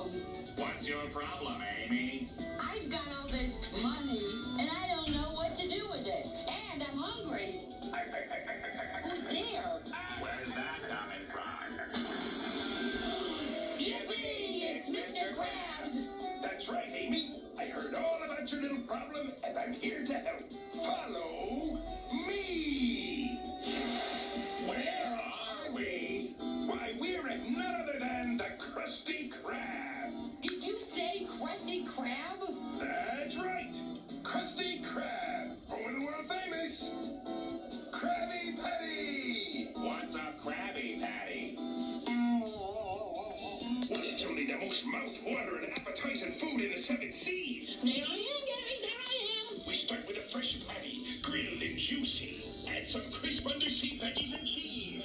What's your problem, Amy? I've got all this money, and I don't know what to do with it. And I'm hungry. Who's there? Where's that coming from? Yippee! It's Mr. Krabs! That's right, Amy. I heard all about your little problem, and I'm here to help. Follow me! Krusty Krab? That's right. Krusty Krab. Home oh, of the world famous. Krabby Patty. What's a Krabby Patty? Well, it's only the most mouth-watering, appetizing food in the seven seas. There I am, Gary, there I am. We start with a fresh patty, grilled and juicy. Add some crisp undersea veggies and cheese,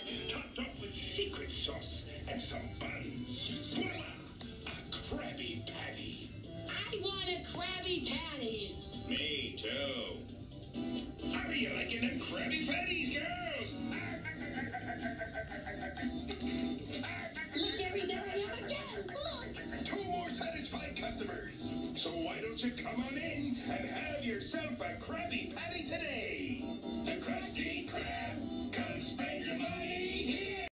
Krabby Patty. Me too. How are you liking them Krabby Patties, girls? Look, Gary, there I am again. Look. Two more satisfied customers. So why don't you come on in and have yourself a Krabby Patty